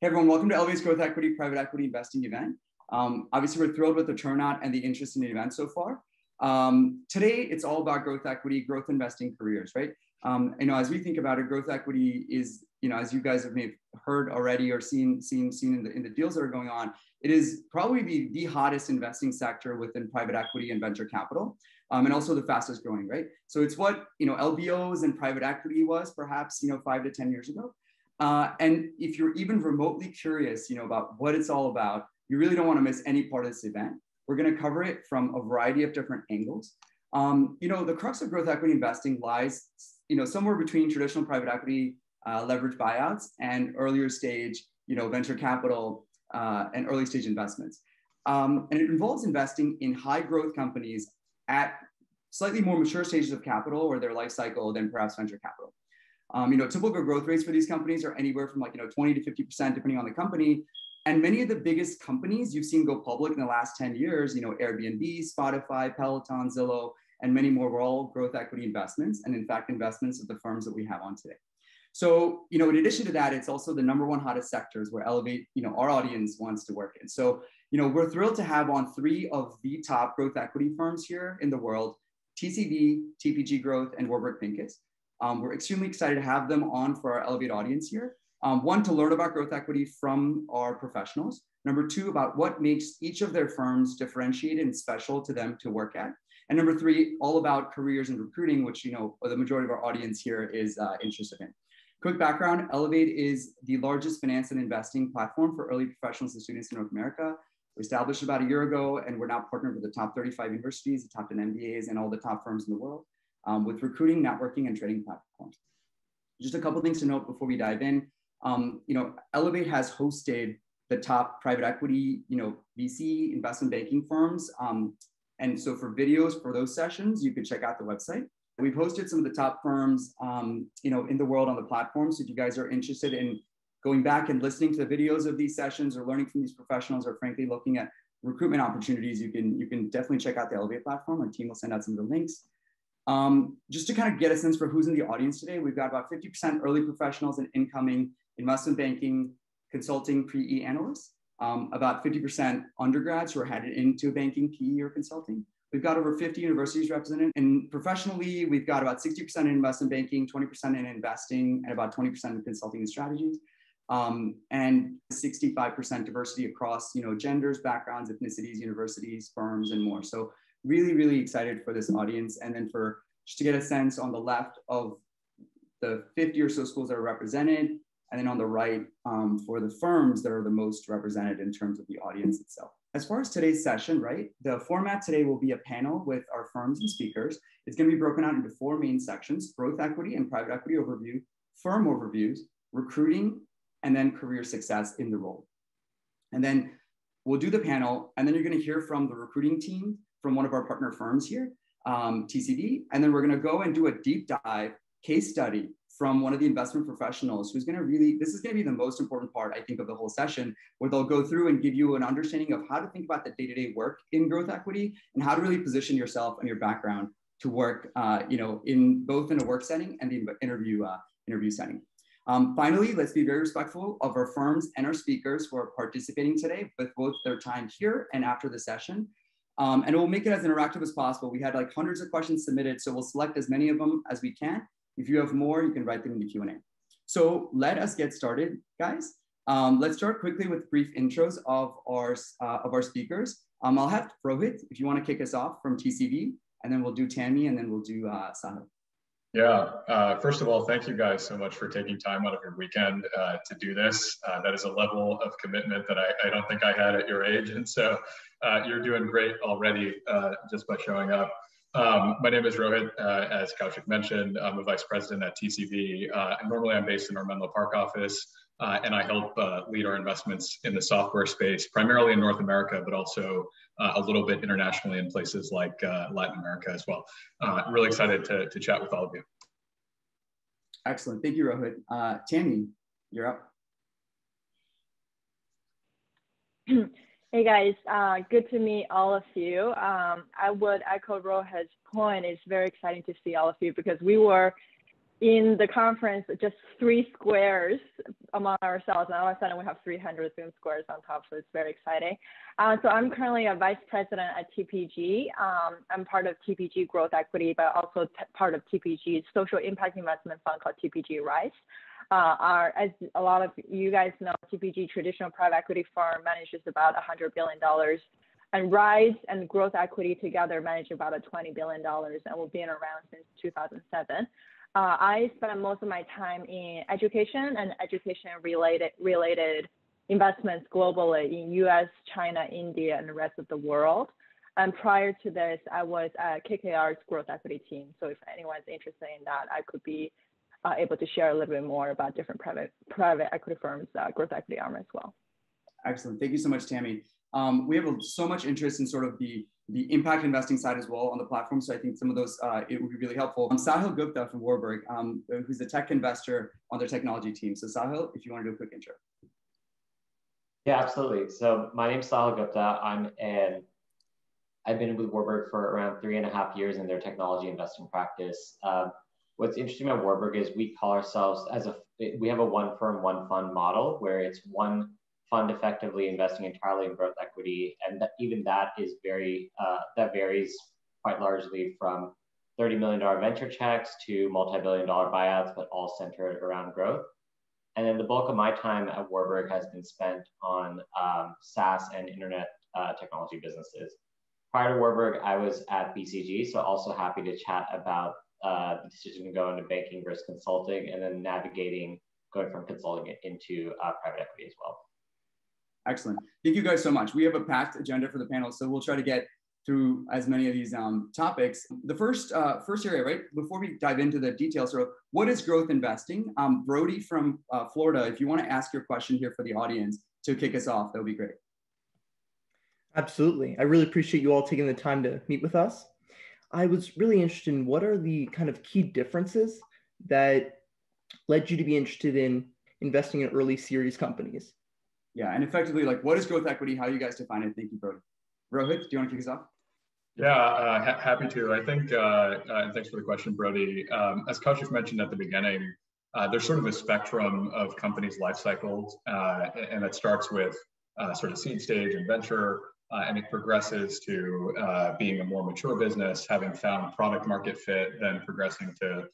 Hey everyone, welcome to Elevate's Growth Equity Private Equity Investing event. Um, obviously, we're thrilled with the turnout and the interest in the event so far. Um, today, it's all about growth equity, growth investing careers, right? Um, you know, as we think about it, growth equity is, you know, as you guys have maybe heard already or seen, seen, seen in the, in the deals that are going on, it is probably the, the hottest investing sector within private equity and venture capital. Um, and also the fastest growing, right? So it's what you know LBOs and private equity was perhaps you know five to ten years ago. Uh, and if you're even remotely curious, you know, about what it's all about, you really don't want to miss any part of this event. We're going to cover it from a variety of different angles. Um, you know, the crux of growth equity investing lies, you know, somewhere between traditional private equity uh, leverage buyouts and earlier stage, you know, venture capital uh, and early stage investments. Um, and it involves investing in high growth companies at slightly more mature stages of capital or their life cycle than perhaps venture capital. Um, you know, typical growth rates for these companies are anywhere from like, you know, 20 to 50%, depending on the company. And many of the biggest companies you've seen go public in the last 10 years, you know, Airbnb, Spotify, Peloton, Zillow, and many more were all growth equity investments. And in fact, investments of the firms that we have on today. So, you know, in addition to that, it's also the number one hottest sectors where Elevate, you know, our audience wants to work in. So, you know, we're thrilled to have on three of the top growth equity firms here in the world, TCV, TPG Growth, and Warburg Pincus. Um, we're extremely excited to have them on for our Elevate audience here. Um, one, to learn about growth equity from our professionals. Number two, about what makes each of their firms differentiated and special to them to work at. And number three, all about careers and recruiting, which you know the majority of our audience here is uh, interested in. Quick background, Elevate is the largest finance and investing platform for early professionals and students in North America. We established about a year ago, and we're now partnered with the top 35 universities, the top 10 MBAs, and all the top firms in the world um, with recruiting, networking, and trading platforms. Just a couple things to note before we dive in. Um, you know, Elevate has hosted the top private equity, you know, VC investment banking firms. Um, and so for videos for those sessions, you can check out the website. We've hosted some of the top firms, um, you know, in the world on the platform. So if you guys are interested in going back and listening to the videos of these sessions or learning from these professionals or frankly looking at recruitment opportunities, you can, you can definitely check out the Elevate platform. Our team will send out some of the links. Um, just to kind of get a sense for who's in the audience today, we've got about 50% early professionals and incoming investment banking, consulting, PE analysts, um, about 50% undergrads who are headed into banking, PE, or consulting. We've got over 50 universities represented. And professionally, we've got about 60% in investment banking, 20% in investing, and about 20% in consulting and strategies. Um, and 65% diversity across you know, genders, backgrounds, ethnicities, universities, firms, and more. So really, really excited for this audience. And then for just to get a sense on the left of the 50 or so schools that are represented, and then on the right um, for the firms that are the most represented in terms of the audience itself. As far as today's session, right, the format today will be a panel with our firms and speakers. It's going to be broken out into four main sections, growth equity and private equity overview, firm overviews, recruiting, and then career success in the role. And then we'll do the panel, and then you're going to hear from the recruiting team from one of our partner firms here, um, TCV. And then we're going to go and do a deep dive case study from one of the investment professionals who's going to really, this is going to be the most important part, I think, of the whole session, where they'll go through and give you an understanding of how to think about the day to day work in growth equity and how to really position yourself and your background to work, uh, you know, in both in a work setting and the interview, uh, interview setting. Um, finally, let's be very respectful of our firms and our speakers who are participating today with both their time here and after the session. Um, and we'll make it as interactive as possible. We had like hundreds of questions submitted, so we'll select as many of them as we can. If you have more, you can write them in the Q&A. So let us get started, guys. Um, let's start quickly with brief intros of our, uh, of our speakers. Um, I'll have Rohit, if you wanna kick us off from TCV, and then we'll do Tammie, and then we'll do uh. Yeah, uh, first of all, thank you guys so much for taking time out of your weekend uh, to do this. Uh, that is a level of commitment that I, I, don't think I had at your age. And so uh, you're doing great already uh, just by showing up. Um, my name is Rohit, uh, as Kaushik mentioned. I'm a vice president at TCV. normally I'm based in our Menlo Park office. and I help lead our investments in the software space, primarily in North America, but also uh, a little bit internationally in places like uh, Latin America as well. Uh, really excited to, to chat with all of you. Excellent. Thank you, Rohit. Uh, Tammie, you're up. Hey guys, uh, good to meet all of you. Um, I would echo Rohit's point. It's very exciting to see all of you because we were in the conference just three squares among ourselves, and all of a sudden we have 300 Zoom squares on top, so it's very exciting. Uh, so I'm currently a vice president at TPG. Um, I'm part of TPG Growth Equity, but also part of TPG's social impact investment fund called TPG Rise. Uh, our, as a lot of you guys know, TPG traditional private equity firm manages about $100 billion and Rise and Growth Equity together manage about a $20 billion and we've been around since 2007. Uh, I spend most of my time in education and education related related investments globally in US, China, India, and the rest of the world. And prior to this, I was at KKR's growth equity team. So if anyone's interested in that, I could be uh, able to share a little bit more about different private private equity firms, uh, growth equity arm as well. Excellent. Thank you so much, Tammie. Um, we have so much interest in sort of the the impact investing side as well on the platform. So I think some of those, uh, it would be really helpful. Um, Sahil Gupta from Warburg, um, who's a tech investor on their technology team. So Sahil, if you want to do a quick intro. Yeah, absolutely. So my name is Sahil Gupta. I'm an, I've been with Warburg for around three and a half years in their technology investing practice. Uh, what's interesting about Warburg is we call ourselves as a, we have a one firm, one fund model where it's one fund effectively investing entirely in growth equity. And that, even that is very, uh, that varies quite largely from $30 million venture checks to multi-billion dollar buyouts, but all centered around growth. And then the bulk of my time at Warburg has been spent on um, SaaS and internet uh, technology businesses. Prior to Warburg, I was at BCG, so also happy to chat about uh, the decision to go into banking versus consulting and then navigating going from consulting into uh, private equity as well. Excellent. Thank you guys so much. We have a packed agenda for the panel, so we'll try to get through as many of these um, topics. The first uh, first area, right? Before we dive into the details, of what is growth investing? Um, Brody from uh, Florida, if you want to ask your question here for the audience to kick us off, that would be great. Absolutely. I really appreciate you all taking the time to meet with us. I was really interested in what are the kind of key differences that led you to be interested in investing in early series companies? yeah, and effectively, like, what is growth equity? How you guys define it? Thank you, Brody. Rohit, do you want to kick us off? Yeah, uh, ha- happy to. I think, uh, uh, thanks for the question, Brody. Um, as Kaushik mentioned at the beginning, uh, there's sort of a spectrum of companies' life cycles, uh, and that starts with uh, sort of seed stage and venture, and it progresses to being a more mature business, having found product market fit, then progressing to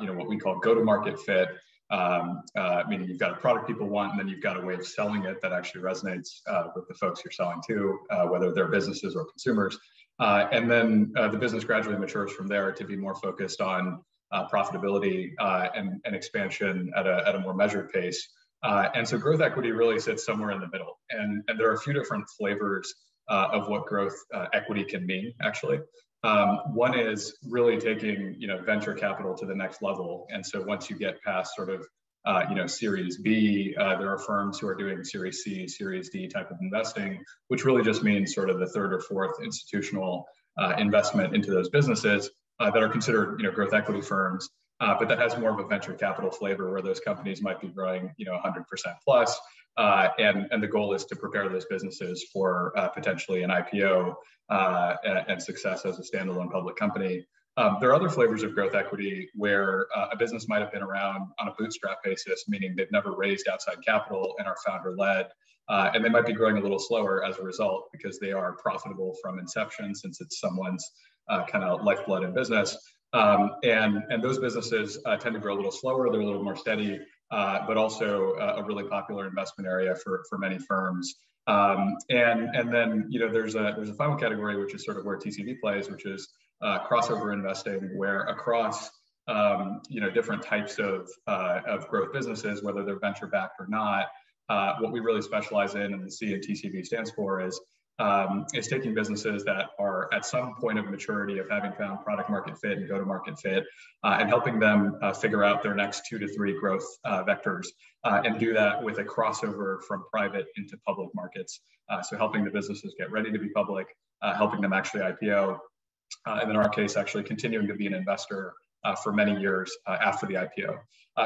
you know what we call go-to-market fit, um, uh, meaning you've got a product people want, and then you've got a way of selling it that actually resonates uh, with the folks you're selling to, uh, whether they're businesses or consumers. Uh, and then uh, the business gradually matures from there to be more focused on uh, profitability and, and, expansion at a, at a more measured pace. and so growth equity really sits somewhere in the middle. And, and there are a few different flavors of what growth equity can mean, actually. Um, one is really taking you know venture capital to the next level, and so once you get past sort of uh, you know Series B, uh, there are firms who are doing Series C, Series D type of investing, which really just means sort of the third or fourth institutional uh, investment into those businesses uh, that are considered you know growth equity firms. Uh, but that has more of a venture capital flavor where those companies might be growing, you know, 100% plus, uh, and, and the goal is to prepare those businesses for uh, potentially an IPO uh, and, and, success as a standalone public company. Um, there are other flavors of growth equity where uh, a business might have been around on a bootstrap basis, meaning they've never raised outside capital and are founder led. Uh, and they might be growing a little slower as a result because they are profitable from inception since it's someone's kind of lifeblood in business. Um, and, and those businesses tend to grow a little slower, they're a little more steady, uh, but also uh, a really popular investment area for, for many firms. Um, and, and then, you know, there's a, there's a final category, which is sort of where TCV plays, which is uh, crossover investing, where across, um, you know, different types of, uh, of growth businesses, whether they're venture backed or not, uh, what we really specialize in and the C and TCV stands for is um, is taking businesses that are at some point of maturity of having found product market fit and go to market fit uh, and helping them uh, figure out their next two to three growth uh, vectors uh, and do that with a crossover from private into public markets. Uh, so helping the businesses get ready to be public, uh, helping them actually IPO, and in our case, actually continuing to be an investor for many years after the IPO.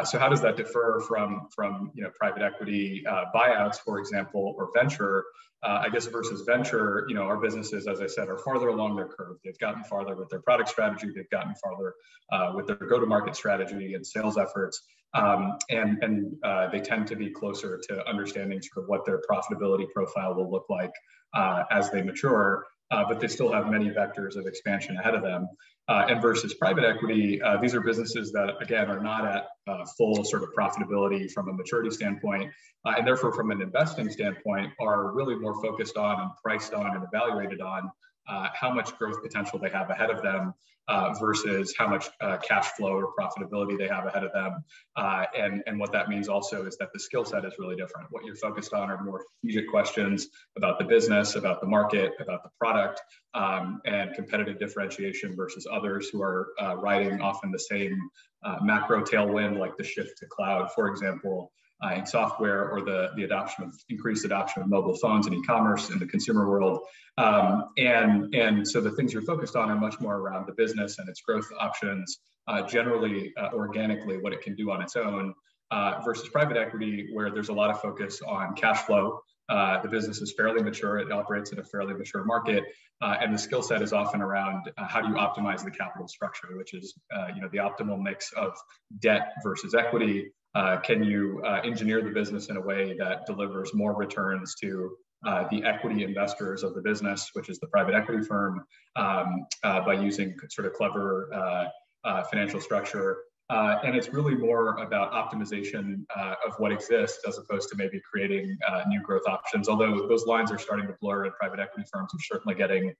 So how does that differ from, from you know, private equity buyouts, for example, or venture? Uh, I guess versus venture, you know, our businesses, as I said, are farther along their curve. They've gotten farther with their product strategy. They've gotten farther uh, with their go-to-market strategy and sales efforts. Um, and and uh, they tend to be closer to understanding sort of what their profitability profile will look like uh, as they mature. Uh, but they still have many vectors of expansion ahead of them. Uh, and versus private equity, uh, these are businesses that, again, are not at uh, full sort of profitability from a maturity standpoint, uh, and therefore from an investing standpoint are really more focused on and priced on and evaluated on uh, how much growth potential they have ahead of them uh, versus how much uh, cash flow or profitability they have ahead of them. Uh, and, and what that means also is that the skill set is really different. What you're focused on are more strategic questions about the business, about the market, about the product, um, and competitive differentiation versus others who are uh, riding often the same uh, macro tailwind, like the shift to cloud, for example, uh, in software or the, the adoption of increased adoption of mobile phones and e-commerce in the consumer world. Um, and, and so the things you're focused on are much more around the business and its growth options, uh, generally uh, organically, what it can do on its own, uh, versus private equity, where there's a lot of focus on cash flow. Uh, the business is fairly mature, it operates in a fairly mature market, uh, and the skill set is often around how do you optimize the capital structure, which is you know, the optimal mix of debt versus equity, uh, can you uh, engineer the business in a way that delivers more returns to uh, the equity investors of the business, which is the private equity firm, um, uh, by using sort of clever uh, uh, financial structure. And it's really more about optimization of what exists as opposed to maybe creating new growth options. Although those lines are starting to blur, and private equity firms are certainly getting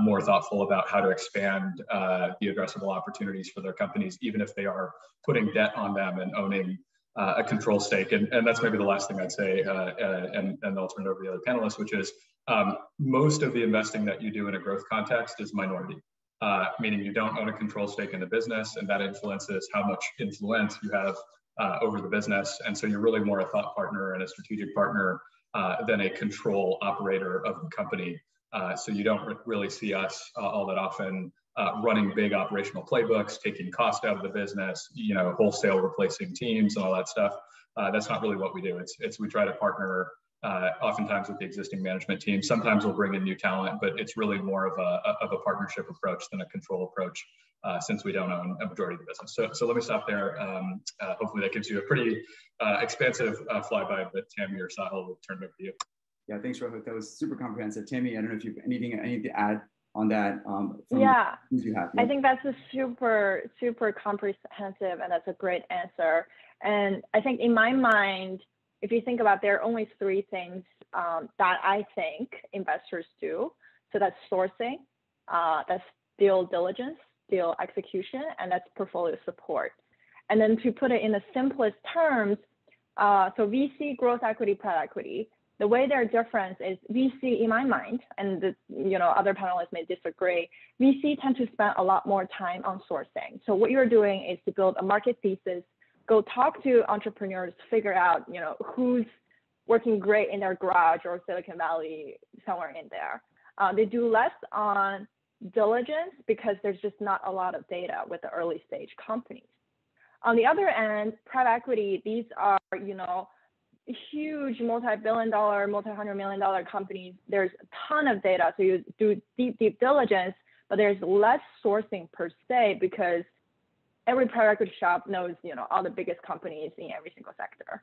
more thoughtful about how to expand the addressable opportunities for their companies, even if they are putting debt on them and owning uh, a control stake. And, and that's maybe the last thing I'd say, uh, uh, and, and I'll turn it over to the other panelists, which is um, most of the investing that you do in a growth context is minority, uh, meaning you don't own a control stake in the business, and that influences how much influence you have uh, over the business. And so you're really more a thought partner and a strategic partner uh, than a control operator of the company. so you don't really see us all that often uh, running big operational playbooks, taking cost out of the business, you know, wholesale replacing teams and all that stuff. Uh, that's not really what we do. It's, it's we try to partner uh, oftentimes with the existing management team. Sometimes we'll bring in new talent, but it's really more of a, of a partnership approach than a control approach uh, since we don't own a majority of the business. So, so let me stop there. Um, uh, hopefully that gives you a pretty uh, expansive flyby, but Tammie or Sahil will turn it over to you. Yeah, thanks, Rohit. That was super comprehensive. Tammie, I don't know if you have anything, anything to add on that um, yeah i think that's a super super comprehensive and that's a great answer and i think in my mind if you think about there are only three things um, that i think investors do so that's sourcing uh, that's deal diligence deal execution and that's portfolio support and then to put it in the simplest terms uh, so vc growth equity private equity the way they're different is VC, in my mind, and the, you know other panelists may disagree. VC tend to spend a lot more time on sourcing. So what you're doing is to build a market thesis, go talk to entrepreneurs, figure out you know who's working great in their garage or Silicon Valley somewhere in there. Uh, they do less on diligence because there's just not a lot of data with the early stage companies. On the other end, private equity, these are you know huge multi-billion dollar, multi-hundred million dollar companies, there's a ton of data. So you do deep, deep diligence, but there's less sourcing per se because every private equity shop knows, you know, all the biggest companies in every single sector.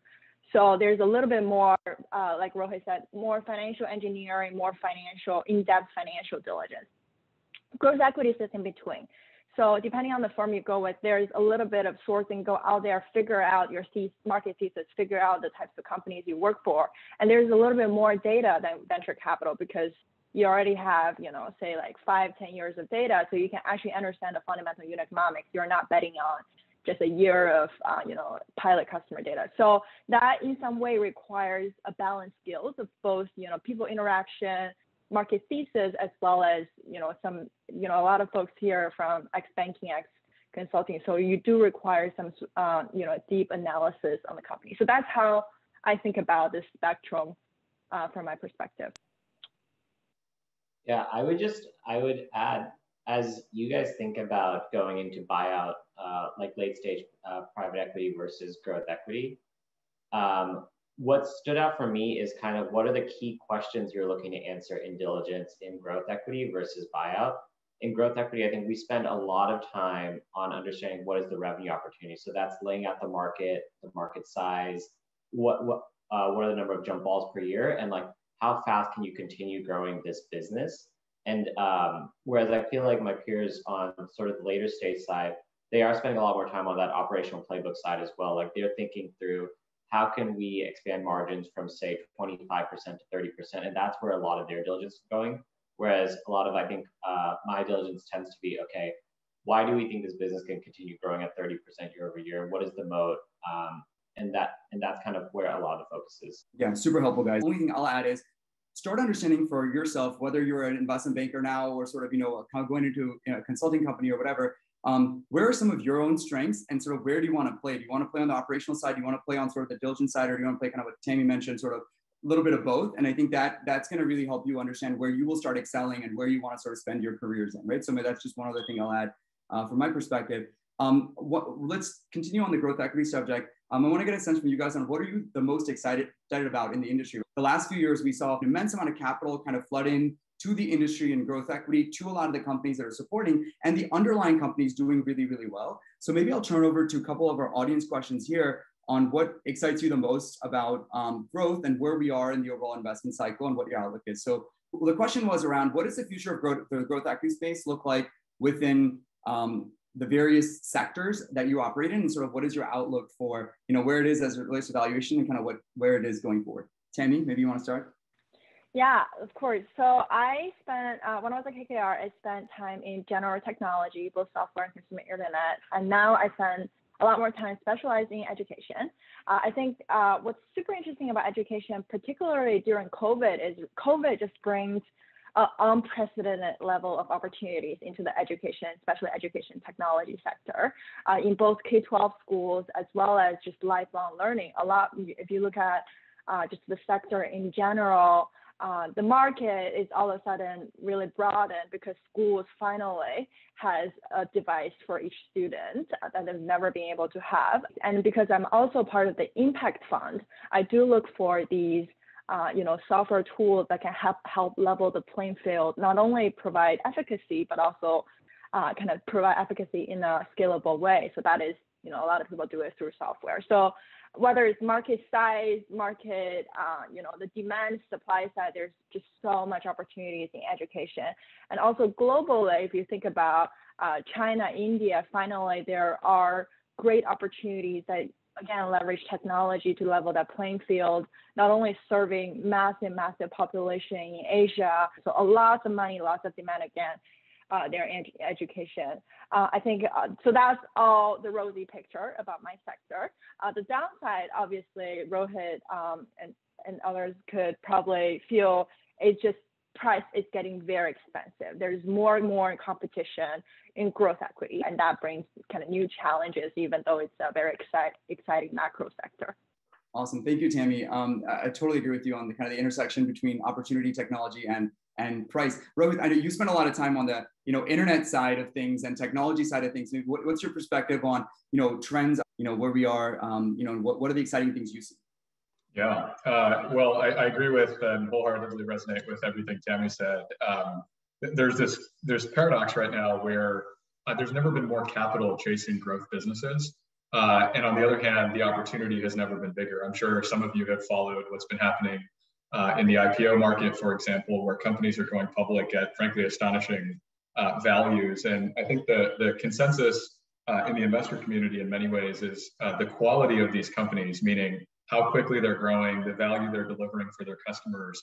So there's a little bit more, uh, like Rohit said, more financial engineering, more financial, in-depth financial diligence. Growth equity sits in between. So depending on the firm you go with, there's a little bit of sourcing, go out there, figure out your market thesis, figure out the types of companies you work for. And there's a little bit more data than venture capital because you already have, you know, say like five, ten years of data. So you can actually understand the fundamental unit economics. You're not betting on just a year of, uh, you know, pilot customer data. So that in some way requires a balanced skills of both, you know, people interaction, market thesis as well as you know some you know a lot of folks here from ex banking ex consulting so you do require some uh, you know deep analysis on the company so that's how i think about this spectrum uh, from my perspective yeah i would just i would add as you guys think about going into buyout, uh, like late stage uh, private equity versus growth equity, um, what stood out for me is kind of what are the key questions you're looking to answer in diligence in growth equity versus buyout. In growth equity, I think we spend a lot of time on understanding what is the revenue opportunity. So that's laying out the market, the market size, what what uh, what are the number of jump balls per year, and like how fast can you continue growing this business. And um, whereas I feel like my peers on sort of the later stage side, they are spending a lot more time on that operational playbook side as well. Like they're thinking through how can we expand margins from say 25% to 30% and that's where a lot of their diligence is going. Whereas a lot of i think uh, my diligence tends to be okay why do we think this business can continue growing at 30% year over year? What is the moat? Um, and that and that's kind of where a lot of the focus is. Yeah super helpful guys. Only thing i'll add is start understanding for yourself whether you're an investment banker now or sort of you know going into a consulting company or whatever um, where are some of your own strengths and sort of where do you want to play? Do you want to play on the operational side? Do you want to play on sort of the diligence side, or do you want to play kind of what Tammie mentioned, sort of a little bit of both? And I think that that's going to really help you understand where you will start excelling and where you want to sort of spend your careers in, right? So maybe that's just one other thing I'll add uh, from my perspective. Um, what, let's continue on the growth equity subject. Um, I want to get a sense from you guys on what are you the most excited, excited about in the industry? The last few years, we saw an immense amount of capital kind of flood in to the industry and growth equity, to a lot of the companies that are supporting, and the underlying companies doing really, really well. So maybe I'll turn over to a couple of our audience questions here on what excites you the most about um, growth and where we are in the overall investment cycle and what your outlook is. So the question was around what does the future of growth, the growth equity space look like within um, the various sectors that you operate in, and sort of what is your outlook for you know where it is as it relates to valuation and kind of what where it is going forward. Tammie, maybe you want to start. Yeah, of course. So I spent, uh, when I was at KKR, I spent time in general technology, both software and consumer internet. And now I spend a lot more time specializing in education. Uh, I think uh, what's super interesting about education, particularly during COVID, is COVID just brings unprecedented level of opportunities into the education, especially education technology sector, uh, in both K-12 schools as well as just lifelong learning. A lot, if you look at uh, just the sector in general, uh, the market is all of a sudden really broadened because schools finally has a device for each student that they've never been able to have. And because I'm also part of the impact fund, I do look for these uh, you know, software tools that can help help level the playing field, not only provide efficacy, but also uh, kind of provide efficacy in a scalable way. So that is, you know, a lot of people do it through software. So whether it's market size, market, uh, you know, the demand supply side, there's just so much opportunities in education. And also globally, if you think about uh, China, India, finally, there are great opportunities that again leverage technology to level that playing field, not only serving massive, massive population in Asia, so a lot of money, lots of demand again uh, their ed- education. Uh, I think uh, so. That's all the rosy picture about my sector. Uh, the downside, obviously, Rohit um, and and others could probably feel it's just price is getting very expensive. There's more and more competition in growth equity, and that brings kind of new challenges, even though it's a very excite, exciting macro sector. Awesome, thank you, Tammie. Um, I, I totally agree with you on the kind of the intersection between opportunity, technology, and and price. Rohit, I know you spent a lot of time on the you know internet side of things and technology side of things. What, what's your perspective on you know trends? You know where we are. Um, you know what, what are the exciting things you see? Yeah, uh, well, I, I, agree with and wholeheartedly resonate with everything Tammie said. Um, there's this there's paradox right now where uh, there's never been more capital chasing growth businesses. Uh, and on the other hand, the opportunity has never been bigger. I'm sure some of you have followed what's been happening uh, in the IPO market, for example, where companies are going public at frankly astonishing uh, values. And I think the, the consensus uh, in the investor community in many ways is uh, the quality of these companies, meaning how quickly they're growing, the value they're delivering for their customers,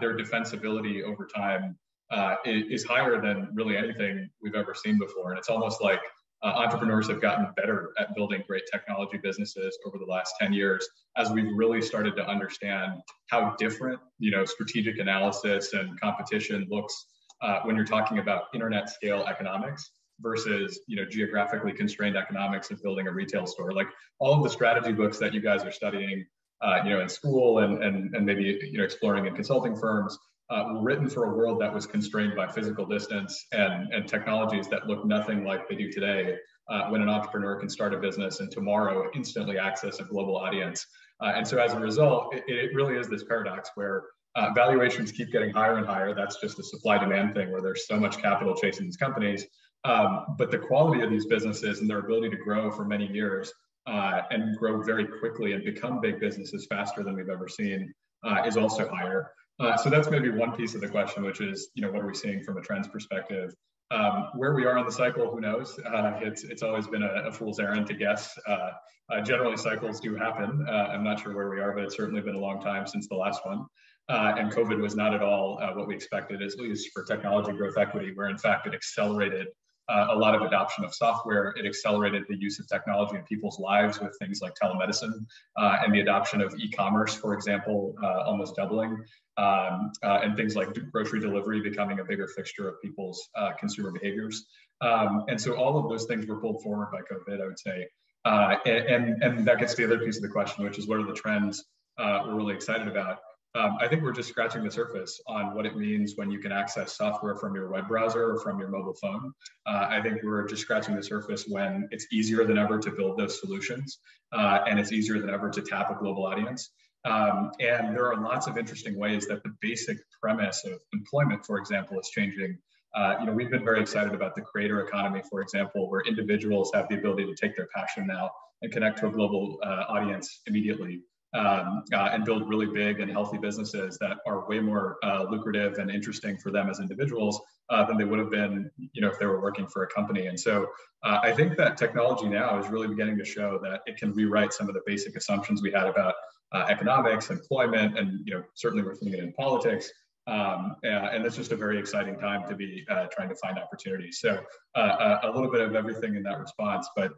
their defensibility over time uh, is, higher than really anything we've ever seen before. And it's almost like uh, entrepreneurs have gotten better at building great technology businesses over the last 10 years as we've really started to understand how different you know strategic analysis and competition looks uh, when you're talking about internet scale economics versus you know geographically constrained economics of building a retail store like all of the strategy books that you guys are studying uh, you know in school and, and and maybe you know exploring in consulting firms uh, written for a world that was constrained by physical distance and, and technologies that look nothing like they do today. Uh, when an entrepreneur can start a business and tomorrow instantly access a global audience. Uh, and so as a result, it, it, really is this paradox where uh, valuations keep getting higher and higher. That's just a supply demand thing where there's so much capital chasing these companies. Um, but the quality of these businesses and their ability to grow for many years uh, and grow very quickly and become big businesses faster than we've ever seen uh, is also higher. Uh, so that's maybe one piece of the question, which is, you know, what are we seeing from a trends perspective? Um, where we are on the cycle, who knows? Uh, it's it's always been a, a, fool's errand to guess. Uh, uh, generally, cycles do happen. Uh, I'm not sure where we are, but it's certainly been a long time since the last one. Uh, and COVID was not at all uh, what we expected, at least for technology growth equity, where in fact it accelerated uh, a lot of adoption of software. It accelerated the use of technology in people's lives with things like telemedicine uh, and the adoption of e-commerce, for example, uh, almost doubling, um, uh, and things like grocery delivery becoming a bigger fixture of people's uh, consumer behaviors. Um, and so all of those things were pulled forward by COVID, I would say. Uh, and, and that gets to the other piece of the question, which is what are the trends we're really excited about? Um, I think we're just scratching the surface on what it means when you can access software from your web browser or from your mobile phone. Uh, I think we're just scratching the surface when it's easier than ever to build those solutions uh, and it's easier than ever to tap a global audience. Um, and there are lots of interesting ways that the basic premise of employment, for example, is changing. Uh, you know, we've been very excited about the creator economy, for example, where individuals have the ability to take their passion now and connect to a global uh, audience immediately um, uh, and build really big and healthy businesses that are way more uh, lucrative and interesting for them as individuals uh, than they would have been, you know, if they were working for a company. And so uh, I think that technology now is really beginning to show that it can rewrite some of the basic assumptions we had about uh, economics, employment, and you know, certainly we're seeing it in politics. Um, and it's just a very exciting time to be uh, trying to find opportunities. So a little bit of everything in that response, but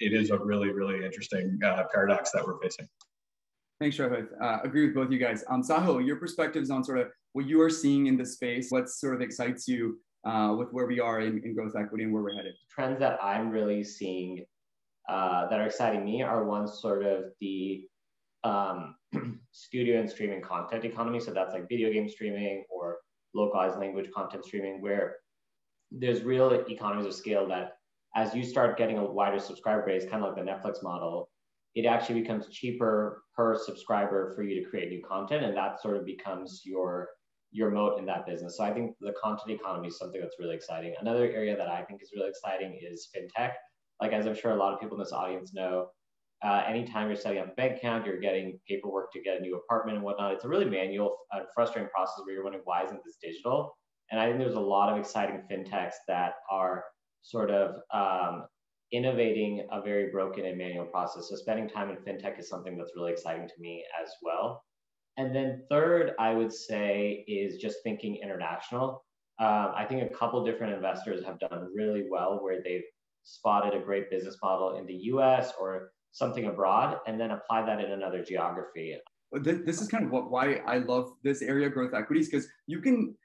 it is a really, really interesting paradox that we're facing. Thanks, Rohit. Uh, agree with both you guys. Um, Sahil, your perspectives on sort of what you are seeing in this space, what sort of excites you uh, with where we are in, in growth equity and where we're headed? Trends that I'm really seeing uh, that are exciting me are one sort of the um, studio and streaming content economy. So that's like video game streaming or localized language content streaming, where there's real economies of scale that as you start getting a wider subscriber base, kind of like the Netflix model, it actually becomes cheaper per subscriber for you to create new content and that sort of becomes your your moat in that business. So i think the content economy is something that's really exciting. Another area that i think is really exciting is fintech. Like as i'm sure a lot of people in this audience know uh, anytime you're setting up a bank account you're getting paperwork to get a new apartment and whatnot it's a really manual uh, frustrating process where you're wondering why isn't this digital? And i think there's a lot of exciting fintechs that are sort of um, innovating a very broken and manual process. So spending time in fintech is something that's really exciting to me as well. And then third, I would say is just thinking international. Um, I think a couple different investors have done really well where they've spotted a great business model in the US or something abroad and then apply that in another geography. This is kind of what, why I love this area of growth equities because you can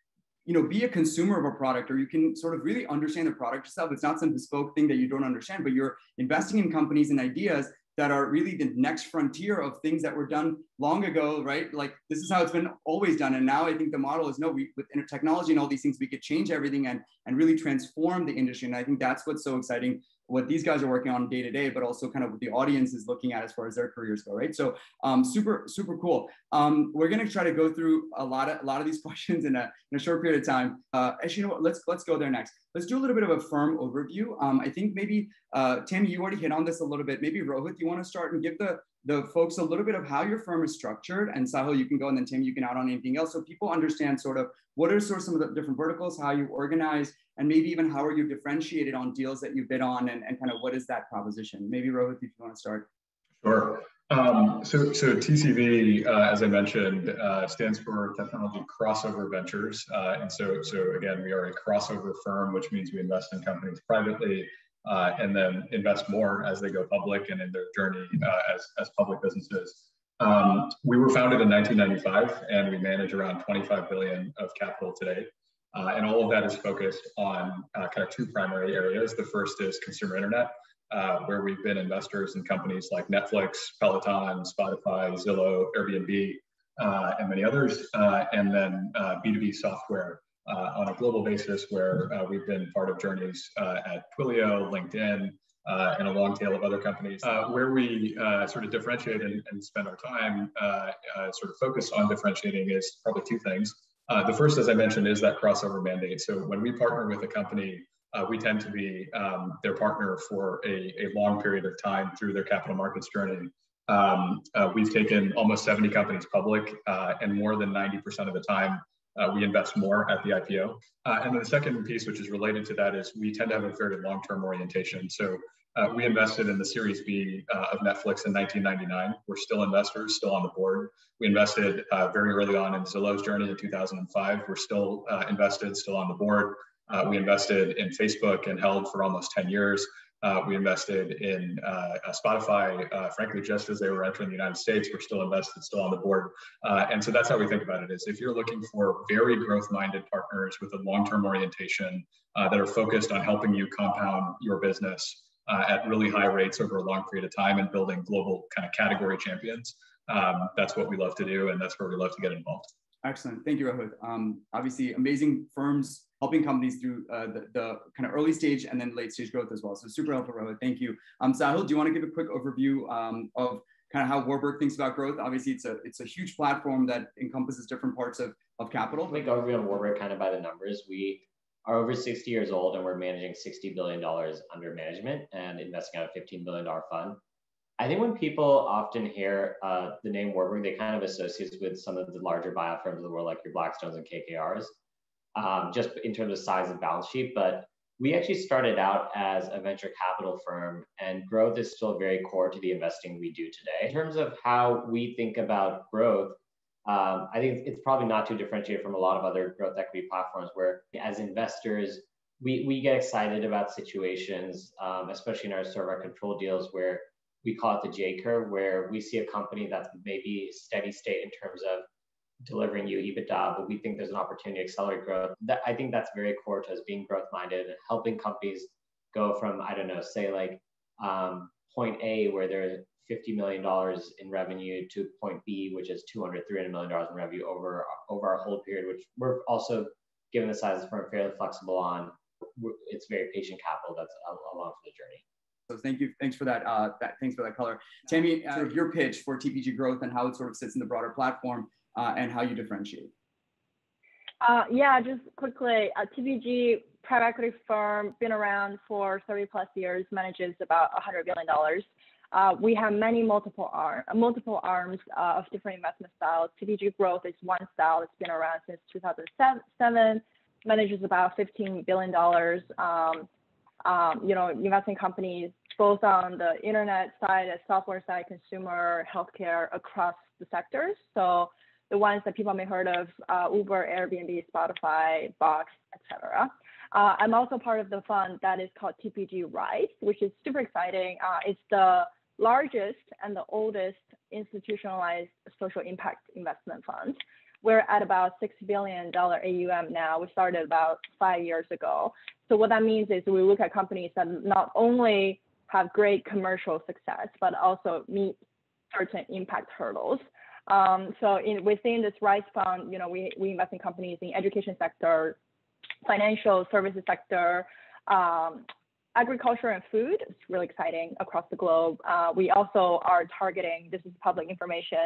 you know, be a consumer of a product, or you can sort of really understand the product yourself. It's not some bespoke thing that you don't understand, but you're investing in companies and ideas that are really the next frontier of things that were done long ago, right? Like this is how it's been always done. And now I think the model is no, we with technology and all these things, we could change everything and and really transform the industry. And I think that's what's so exciting what these guys are working on day to day, but also kind of what the audience is looking at as far as their careers go, right? So um, super, super cool. Um, we're gonna try to go through a lot of a lot of these questions in a, in a short period of time. Uh, actually, you know what? Let's let's go there next. Let's do a little bit of a firm overview. Um, I think maybe uh, Tim, you already hit on this a little bit. Maybe Rohit, you want to start and give the the folks a little bit of how your firm is structured, and Sahil, you can go, and then Tim, you can add on anything else, so people understand sort of what are sort of some of the different verticals, how you organize, and maybe even how are you differentiated on deals that you bid on, and, and kind of what is that proposition? Maybe Rohit, if you want to start. Sure. Um, so, so TCV, uh, as I mentioned, uh, stands for Technology Crossover Ventures, uh, and so, so again, we are a crossover firm, which means we invest in companies privately uh, and then invest more as they go public and in their journey uh, as, as public businesses. Um, we were founded in 1995 and we manage around 25 billion of capital today. Uh, and all of that is focused on uh, kind of two primary areas. The first is consumer internet, uh, where we've been investors in companies like Netflix, Peloton, Spotify, Zillow, Airbnb, uh, and many others, uh, and then B2B software on a global basis, where we've been part of journeys at Twilio, LinkedIn, uh, and a long tail of other companies. Uh, where we uh, sort of differentiate and, and spend our time, sort of focus on differentiating is probably two things. The first, as I mentioned, is that crossover mandate. So when we partner with a company uh, we tend to be um, their partner for a, a, long period of time through their capital markets journey. Um, uh, we've taken almost 70 companies public, uh, and more than 90% of the time, uh, we invest more at the IPO. Uh, and then the second piece, which is related to that, is we tend to have a very long term orientation. So uh, we invested in the Series B of Netflix in 1999. We're still investors, still on the board. We invested very early on in Zillow's journey in 2005. We're still invested, still on the board. Uh, we invested in Facebook and held for almost 10 years. Uh, we invested in uh, Spotify, uh, frankly, just as they were entering the United States. We're still invested, still on the board. Uh, and so that's how we think about it is if you're looking for very growth-minded partners with a long-term orientation uh, that are focused on helping you compound your business at really high rates over a long period of time and building global kind of category champions, um, that's what we love to do. And that's where we love to get involved. Excellent. Thank you, Rohit. Um, obviously, amazing firms helping companies through uh, the, the, kind of early stage and then late stage growth as well. So super helpful, Rohit. Thank you. Um, Sahil, do you want to give a quick overview um, of kind of how Warburg thinks about growth? Obviously, it's a it's a huge platform that encompasses different parts of, of capital. We go overview on Warburg kind of by the numbers. We are over 60 years old and we're managing $60 billion under management and investing out a $15 billion fund. I think when people often hear uh, the name Warburg, they kind of associate it with some of the larger buyout firms of the world, like your Blackstones and KKRs um, just in terms of size and balance sheet. But we actually started out as a venture capital firm, and growth is still very core to the investing we do today. In terms of how we think about growth, um, I think it's probably not too differentiated from a lot of other growth equity platforms where, as investors, we, we get excited about situations, um, especially in our our control deals where we call it the J curve, where we see a company that's maybe steady state in terms of delivering you EBITDA, but we think there's an opportunity to accelerate growth. That I think that's very core to us being growth minded and helping companies go from I don't know, say like um, point A where they're 50 million dollars in revenue to point B, which is 200, 300 million dollars in revenue over over our whole period, which we're also given the size of the firm fairly flexible on. It's very patient capital that's along for the journey. So thank you. Thanks for that. Uh, that thanks for that color. Tammie, sort of your pitch for TPG growth and how it sort of sits in the broader platform uh, and how you differentiate? Uh, yeah, just quickly, uh, TPG private equity firm, been around for 30 plus years, manages about $100 billion. Uh, we have many multiple, arm, multiple arms uh, of different investment styles. TPG Growth is one style that's been around since 2007, manages about $15 billion. Um, um, you know, investing companies both on the internet side, as software side, consumer, healthcare across the sectors. So the ones that people may heard of, uh, Uber, Airbnb, Spotify, Box, etc. Uh, I'm also part of the fund that is called TPG Rise, which is super exciting. Uh, it's the largest and the oldest institutionalized social impact investment fund. We're at about $6 billion AUM now. We started about five years ago. So what that means is we look at companies that not only have great commercial success, but also meet certain impact hurdles. Um, so in, within this Rise Fund, you know, we, we invest in companies in education sector, financial services sector, um, agriculture and food. It's really exciting across the globe. Uh, we also are targeting, this is public information,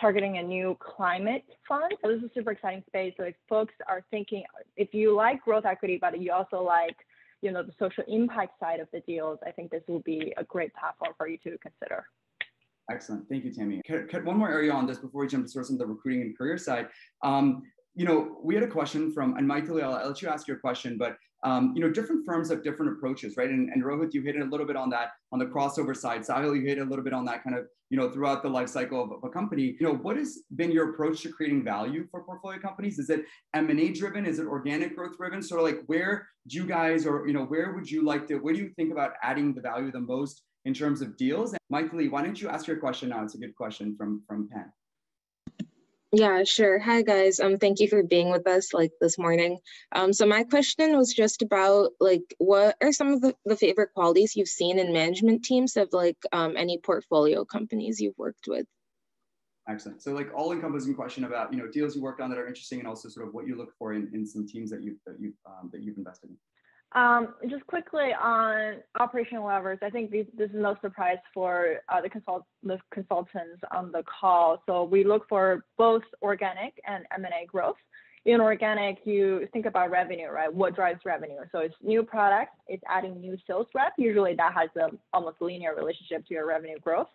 targeting a new climate fund. So this is a super exciting space. So if folks are thinking, if you like growth equity, but you also like, you know, the social impact side of the deals, I think this will be a great platform for you to consider. Excellent. Thank you, Tammie. One more area on this before we jump to sort of the recruiting and career side. Um, you know, we had a question from, and Michael, I'll, I'll let you ask your question, but um, you know, different firms have different approaches, right? And, and Rohit, you hit a little bit on that on the crossover side. Sahil, you hit a little bit on that kind of, you know, throughout the life cycle of, of a company. You know, what has been your approach to creating value for portfolio companies? Is it M&A driven? Is it organic growth driven? Sort of like where do you guys, or, you know, where would you like to, where do you think about adding the value the most in terms of deals. And Lee, why don't you ask your question now? It's a good question from from Penn. Yeah, sure. Hi guys. Um, thank you for being with us like this morning. Um, so my question was just about like what are some of the, the favorite qualities you've seen in management teams of like um, any portfolio companies you've worked with? Excellent. So like all encompassing question about you know deals you worked on that are interesting and also sort of what you look for in, in some teams that you've that you've um, that you've invested in. Um, just quickly on operational levers, I think this, this is no surprise for uh, the, consult, the consultants on the call. So we look for both organic and M&A growth. In organic, you think about revenue, right? What drives revenue? So it's new products, it's adding new sales rep. Usually that has a almost linear relationship to your revenue growth.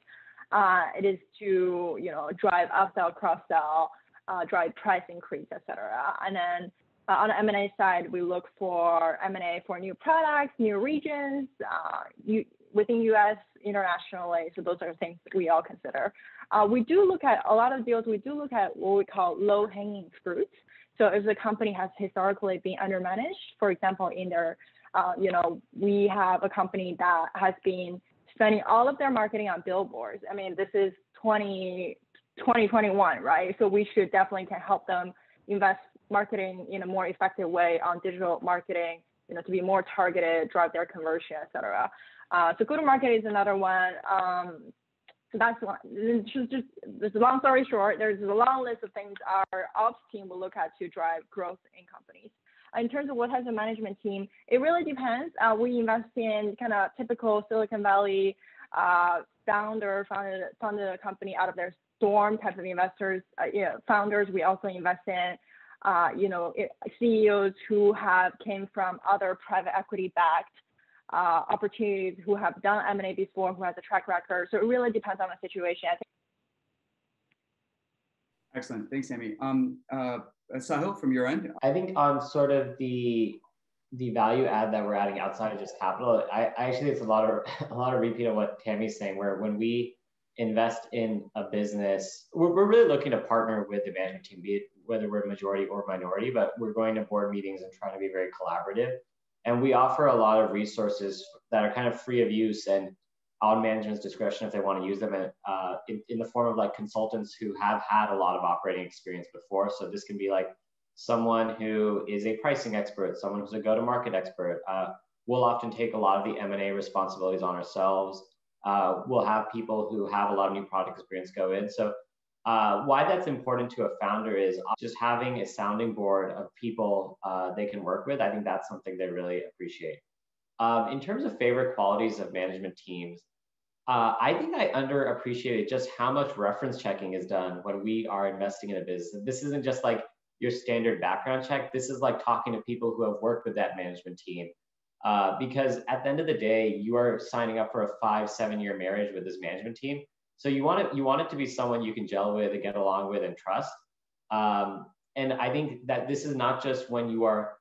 Uh, it is to you know drive upsell, cross sell, uh, drive price increase, etc. And then uh, on the M&A side, we look for M&A for new products, new regions, uh, you, within U.S., internationally. So those are things we all consider. Uh, we do look at a lot of deals. We do look at what we call low-hanging fruits. So if the company has historically been undermanaged, for example, in their, uh, you know, we have a company that has been spending all of their marketing on billboards. I mean, this is 20, 2021, right? So we should definitely can help them invest marketing in a more effective way on digital marketing, you know, to be more targeted, drive their conversion, et cetera. Uh, so go-to-market is another one. Um, so that's one. Just, just, just long story short, there's a long list of things our ops team will look at to drive growth in companies in terms of what has a management team, it really depends. Uh, we invest in kind of typical Silicon Valley uh, founder founded, founded a company out of their storm type of investors, uh, you know, founders. We also invest in, uh, you know, CEOs who have came from other private equity backed uh, opportunities, who have done M&A before, who has a track record. So it really depends on the situation. Excellent. Thanks, Amy. Um, uh, Sahil, from your end? I think on sort of the the value add that we're adding outside of just capital, I, I actually think it's a lot of a lot of repeat of what Tammie's saying, where when we invest in a business, we're, we're really looking to partner with the management team, be it whether we're majority or minority, but we're going to board meetings and trying to be very collaborative. And we offer a lot of resources that are kind of free of use and on management's discretion if they want to use them uh, in, in the form of like consultants who have had a lot of operating experience before. So this can be like someone who is a pricing expert, someone who's a go-to-market expert. Uh, we'll often take a lot of the M&A responsibilities on ourselves. Uh, we'll have people who have a lot of new product experience go in. So uh, why that's important to a founder is just having a sounding board of people uh, they can work with. I think that's something they really appreciate. Um, in terms of favorite qualities of management teams, uh, I think I underappreciated just how much reference checking is done when we are investing in a business. This isn't just like your standard background check. This is like talking to people who have worked with that management team. Uh, because at the end of the day, you are signing up for a five, seven year marriage with this management team. So you want it, you want it to be someone you can gel with and get along with and trust. Um, and I think that this is not just when you are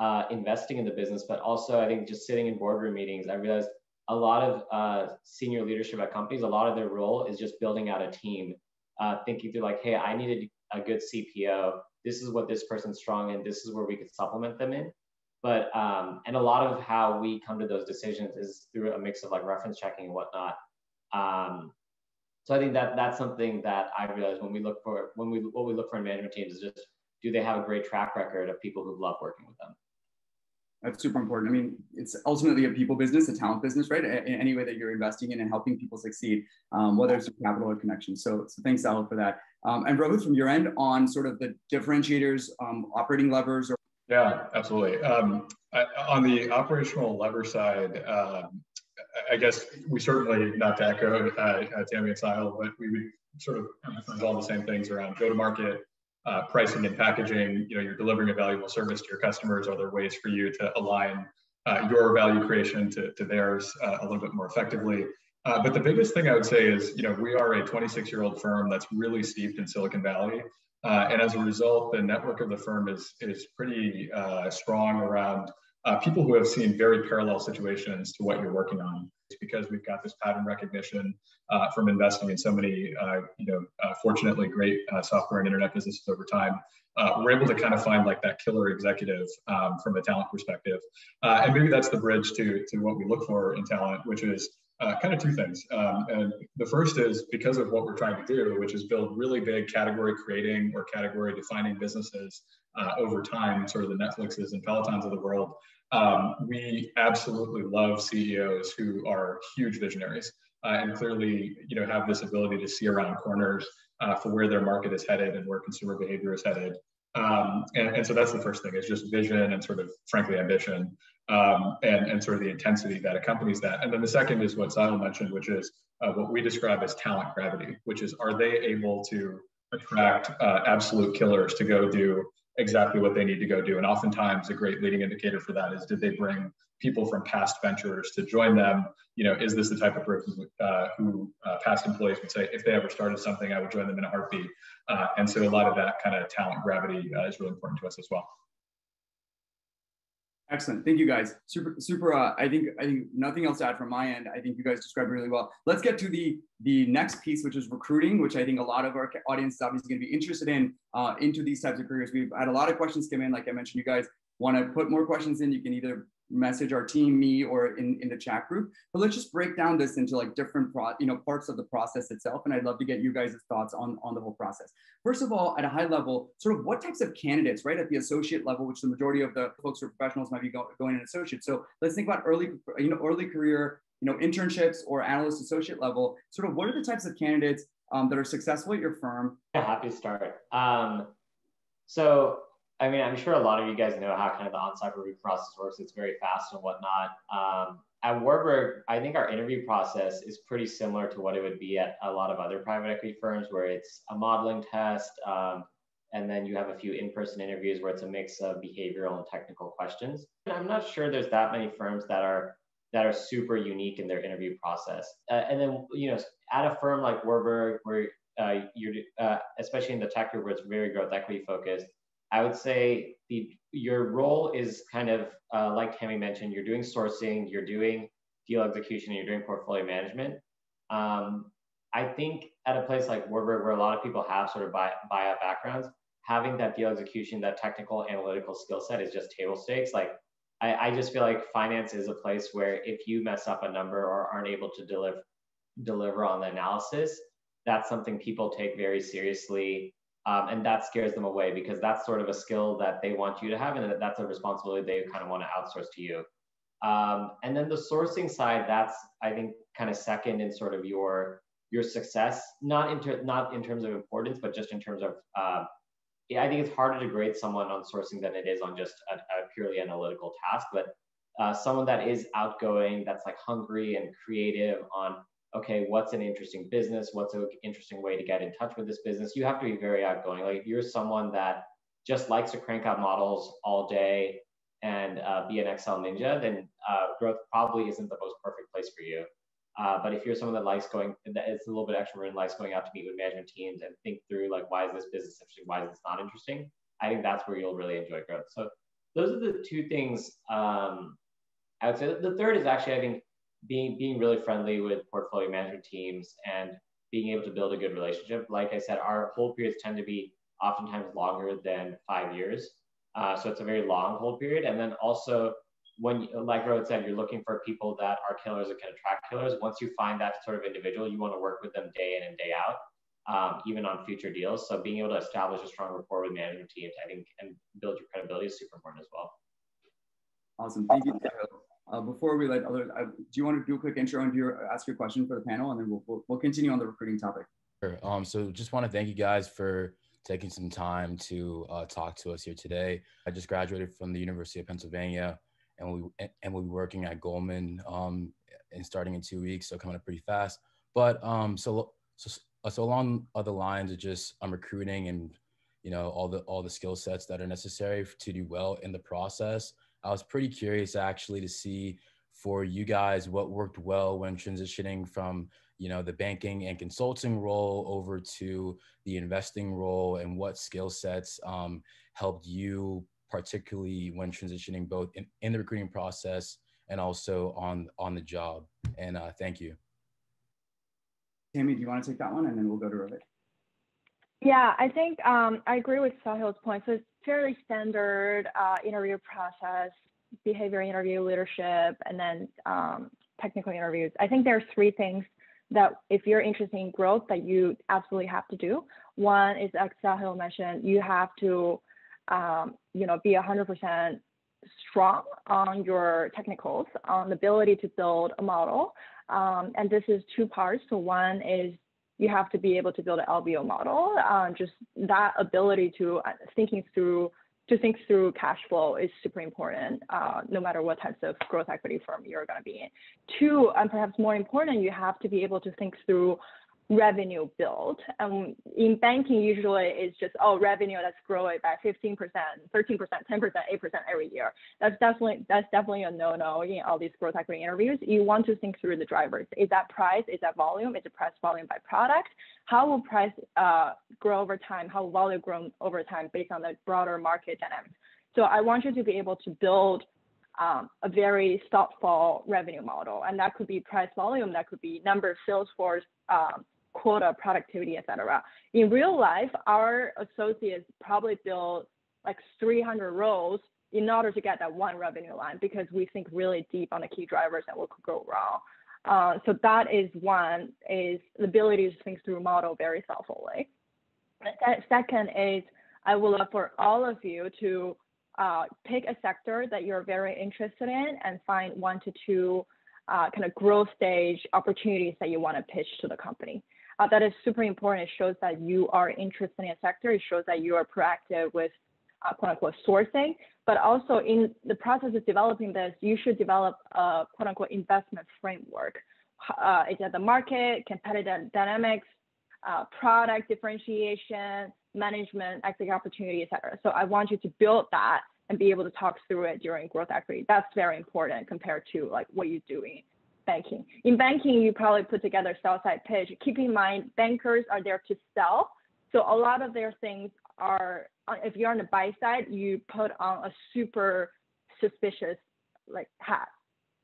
uh, investing in the business, but also I think just sitting in boardroom meetings. I realized a lot of uh, senior leadership at companies, a lot of their role is just building out a team, uh, thinking through like, hey, I needed a good CPO. This is what this person's strong in. This is where we could supplement them in. But um, and a lot of how we come to those decisions is through a mix of like reference checking and whatnot. Um, so I think that that's something that I realized when we look for when we what we look for in management teams is just do they have a great track record of people who love working with them. That's super important. I mean, it's ultimately a people business, a talent business, right? In any way that you're investing in and helping people succeed, um, whether it's capital or connection. So, so thanks, Al, for that. Um, and Rohit, from your end on sort of the differentiators, um, operating levers. Or- yeah, absolutely. Um, I, on the operational lever side, um, I guess we certainly, not to echo uh, uh, Tammie and Sahil, but we would sort of emphasize all the same things around go-to-market, uh, pricing and packaging, you know, you're delivering a valuable service to your customers. Are there ways for you to align uh, your value creation to, to theirs uh, a little bit more effectively? Uh, but the biggest thing I would say is, you know, we are a 26 year old firm that's really steeped in Silicon Valley. Uh, and as a result, the network of the firm is, is pretty uh, strong around people who have seen very parallel situations to what you're working on. It's because we've got this pattern recognition uh, from investing in so many, uh, you know, uh, fortunately great uh, software and internet businesses over time. Uh, we're able to kind of find like that killer executive um, from a talent perspective, uh, and maybe that's the bridge to to what we look for in talent, which is kind of two things. Um, and the first is because of what we're trying to do, which is build really big category creating or category defining businesses over time, sort of the Netflixes and Pelotons of the world. Um, we absolutely love CEOs who are huge visionaries uh, and clearly, you know, have this ability to see around corners uh, for where their market is headed and where consumer behavior is headed. Um, and, and, so that's the first thing is just vision and sort of frankly ambition um, and, and sort of the intensity that accompanies that. And then the second is what Sahil mentioned, which is uh, what we describe as talent gravity, which is are they able to attract uh, absolute killers to go do exactly what they need to go do. And oftentimes a great leading indicator for that is did they bring people from past ventures to join them? You know, is this the type of person uh, who uh, past employees would say, if they ever started something, I would join them in a heartbeat. Uh, and so a lot of that kind of talent gravity uh, is really important to us as well. Excellent. Thank you guys. Super, super. Uh, I think I think nothing else to add from my end. I think you guys described really well. Let's get to the the next piece, which is recruiting, which I think a lot of our audience is obviously going to be interested in uh, into these types of careers. We've had a lot of questions come in. Like I mentioned, you guys want to put more questions in, you can either message our team, me, or in, in the chat group. But let's just break down this into like different pro, you know, parts of the process itself. And I'd love to get you guys' thoughts on, on the whole process. First of all, at a high level, sort of what types of candidates, right, at the associate level, which the majority of the folks are professionals might be go, going in associate. So let's think about early, you know, early career, you know, internships or analyst associate level. Sort of what are the types of candidates um, that are successful at your firm? Yeah, happy to start. Um, so I mean, I'm sure a lot of you guys know how kind of the on-site review process works. It's very fast and whatnot. Um, at Warburg, I think our interview process is pretty similar to what it would be at a lot of other private equity firms, where it's a modeling test, um, and then you have a few in-person interviews where it's a mix of behavioral and technical questions. And I'm not sure there's that many firms that are that are super unique in their interview process. Uh, and then, you know, at a firm like Warburg, where uh, you're, uh, especially in the tech group, where it's very growth equity focused, I would say the your role is kind of uh, like Tammie mentioned. You're doing sourcing, you're doing deal execution, you're doing portfolio management. Um, I think at a place like Warburg, where a lot of people have sort of buy, buyout backgrounds, having that deal execution, that technical analytical skill set is just table stakes. Like I, I just feel like finance is a place where if you mess up a number or aren't able to deliver deliver on the analysis, that's something people take very seriously um, and that scares them away because that's sort of a skill that they want you to have, and that's a responsibility they kind of want to outsource to you. Um, and then the sourcing side, that's I think kind of second in sort of your your success, not in ter- not in terms of importance, but just in terms of uh, yeah, I think it's harder to grade someone on sourcing than it is on just a, a purely analytical task. But uh, someone that is outgoing, that's like hungry and creative on okay, what's an interesting business? What's an interesting way to get in touch with this business? You have to be very outgoing. Like if you're someone that just likes to crank out models all day and uh, be an Excel ninja, then uh, growth probably isn't the most perfect place for you. Uh, but if you're someone that likes going, that is a little bit extrovert and likes going out to meet with management teams and think through like, why is this business interesting? Why is this not interesting? I think that's where you'll really enjoy growth. So those are the two things um, I would say. The third is actually, I think, being being really friendly with portfolio management teams and being able to build a good relationship. Like I said, our hold periods tend to be oftentimes longer than five years. Uh, so it's a very long hold period. And then also when, like Rohit said, you're looking for people that are killers and can attract killers. Once you find that sort of individual, you want to work with them day in and day out, um, even on future deals. So being able to establish a strong rapport with management teams, I think, and build your credibility is super important as well. Awesome. Thank you. Uh, before we let others, uh, do you want to do a quick intro and your, ask your question for the panel, and then we'll, we'll, we'll continue on the recruiting topic. Sure. Um, so just want to thank you guys for taking some time to uh, talk to us here today. I just graduated from the University of Pennsylvania, and we and we'll be working at Goldman um, and starting in two weeks, so coming up pretty fast. But um, so so so along other lines of just I'm um, recruiting and you know all the all the skill sets that are necessary to do well in the process. I was pretty curious actually to see for you guys what worked well when transitioning from you know the banking and consulting role over to the investing role and what skill sets um, helped you particularly when transitioning both in, in, the recruiting process and also on on the job and uh, thank you Tammie do you want to take that one and then we'll go to Rohit. Yeah i think um, i agree with sahil's point so it's fairly standard uh, interview process, behavior interview, leadership, and then um, technical interviews. I think there are three things that if you're interested in growth that you absolutely have to do. One is, as Sahil mentioned, you have to, um, you know, be 100% strong on your technicals, on the ability to build a model. Um, and this is two parts. So one is you have to be able to build an LBO model. Uh, just that ability to uh, thinking through to think through cash flow is super important, uh, no matter what types of growth equity firm you're going to be in. Two, and perhaps more important, you have to be able to think through revenue build. Um, in banking, usually it's just, oh, revenue that's growing by 15%, 13%, 10%, 8% every year. That's definitely, that's definitely a no-no in all these growth equity interviews. You want to think through the drivers. Is that price? Is that volume? Is it price volume by product? How will price uh, grow over time? How will volume grow over time based on the broader market dynamics? So I want you to be able to build um, a very thoughtful revenue model. And that could be price volume, that could be number of sales force, um, quota, productivity, etc. In real life, our associates probably build like 300 roles in order to get that one revenue line because we think really deep on the key drivers what could go wrong. Uh, so that is one is the ability to think through model very thoughtfully. Second is I would love for all of you to uh, pick a sector that you're very interested in and find one to two uh, kind of growth stage opportunities that you want to pitch to the company. Uh, that is super important. It shows that you are interested in a sector. It shows that you are proactive with uh, quote unquote sourcing, but also in the process of developing this, you should develop a quote unquote investment framework. Uh, is that the market, competitive dynamics, uh, product differentiation, management, exit opportunity, et cetera. So I want you to build that and be able to talk through it during growth equity. That's very important compared to like what you're doing banking. In banking, you probably put together sell side pitch. Keep in mind, bankers are there to sell. So a lot of their things are, if you're on the buy side, you put on a super suspicious like hat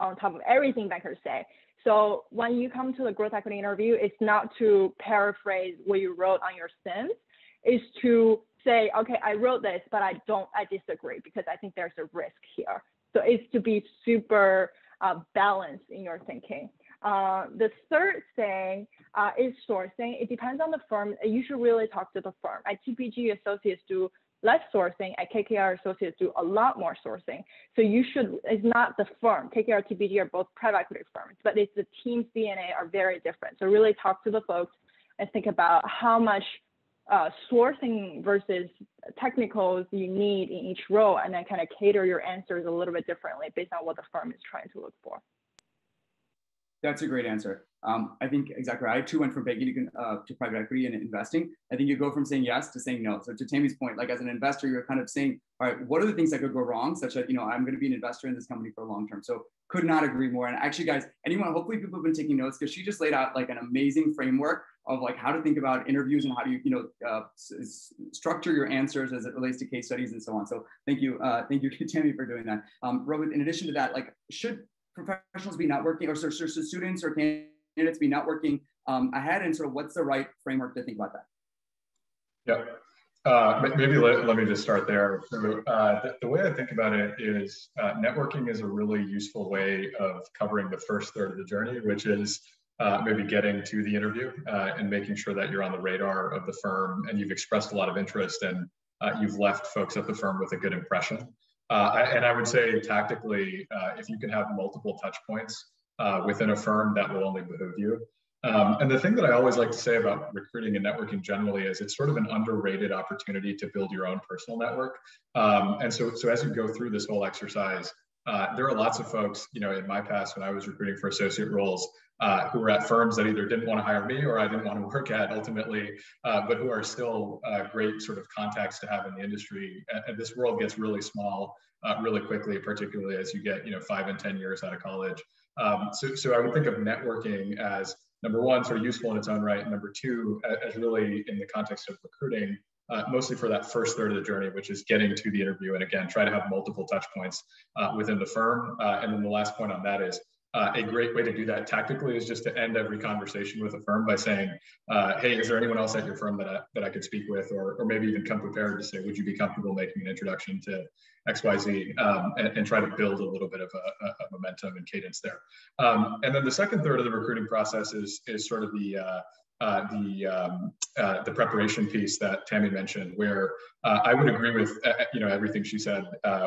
on top of everything bankers say. So when you come to the growth equity interview, it's not to paraphrase what you wrote on your CIMs, it's to say, okay, I wrote this, but I don't, I disagree because I think there's a risk here. So it's to be super uh, balance in your thinking. Uh, the third thing uh, is sourcing. It depends on the firm. You should really talk to the firm. At TPG, associates do less sourcing. At KKR, associates do a lot more sourcing. So you should, it's not the firm. KKR, TPG are both private equity firms, but it's the team's DNA are very different. So really talk to the folks and think about how much uh, sourcing versus technicals you need in each role and then kind of cater your answers a little bit differently based on what the firm is trying to look for. That's a great answer. Um, I think exactly. Right. I too went from banking to, uh, to private equity and investing. I think you go from saying yes to saying no. So to Tammie's point, like as an investor, you're kind of saying, all right, what are the things that could go wrong, such that you know I'm going to be an investor in this company for long term. So could not agree more. And actually, guys, anyone, hopefully people have been taking notes because she just laid out like an amazing framework of like how to think about interviews and how do you you know uh, s- structure your answers as it relates to case studies and so on. So thank you, uh, thank you, Tammie, for doing that. Um, Rohit, in addition to that, like should professionals be networking or so students or candidates be networking um, ahead and sort of what's the right framework to think about that? Yeah. Uh, maybe let, let me just start there. Uh, the, the, way I think about it is uh, networking is a really useful way of covering the first third of the journey, which is uh, maybe getting to the interview uh, and making sure that you're on the radar of the firm and you've expressed a lot of interest and uh, you've left folks at the firm with a good impression. I, and I would say tactically, if you can have multiple touch points within a firm, that will only behoove you. Um, and the thing that I always like to say about recruiting and networking generally is it's sort of an underrated opportunity to build your own personal network. Um, and so, so as you go through this whole exercise, uh, there are lots of folks, you know, in my past when I was recruiting for associate roles, uh, who were at firms that either didn't want to hire me or I didn't want to work at ultimately, uh, but who are still uh, great sort of contacts to have in the industry. And, this world gets really small uh, really quickly, particularly as you get, you know, five and 10 years out of college. Um, so, so I would think of networking as number one, sort of useful in its own right. And number two, as really in the context of recruiting, uh, mostly for that first third of the journey, which is getting to the interview. And again, try to have multiple touch points uh, within the firm. Uh, and then the last point on that is uh, a great way to do that tactically is just to end every conversation with a firm by saying, uh, "Hey, is there anyone else at your firm that I, that I could speak with?" Or, or maybe even come prepared to say, "Would you be comfortable making an introduction to X, Y, Z?" Um, and, and, try to build a little bit of a, a momentum and cadence there. Um, and then the second third of the recruiting process is is sort of the uh, uh, the um, uh, the preparation piece that Tammie mentioned, where uh, I would agree with uh, you know everything she said,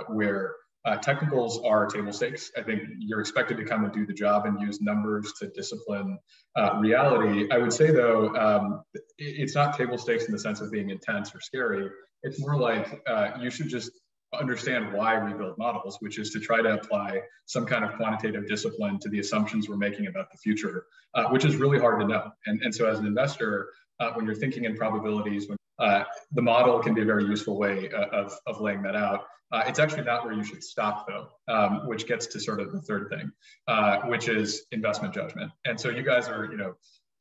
where uh, technicals are table stakes. I think you're expected to come and do the job and use numbers to discipline uh, reality. I would say, though, um, it's not table stakes in the sense of being intense or scary. It's more like uh, you should just understand why we build models, which is to try to apply some kind of quantitative discipline to the assumptions we're making about the future, uh, which is really hard to know. And, and so, as an investor, uh, when you're thinking in probabilities, when, uh, the model can be a very useful way uh, of, of laying that out. Uh, it's actually not where you should stop, though, um, which gets to sort of the third thing, uh, which is investment judgment. And so you guys are, you know,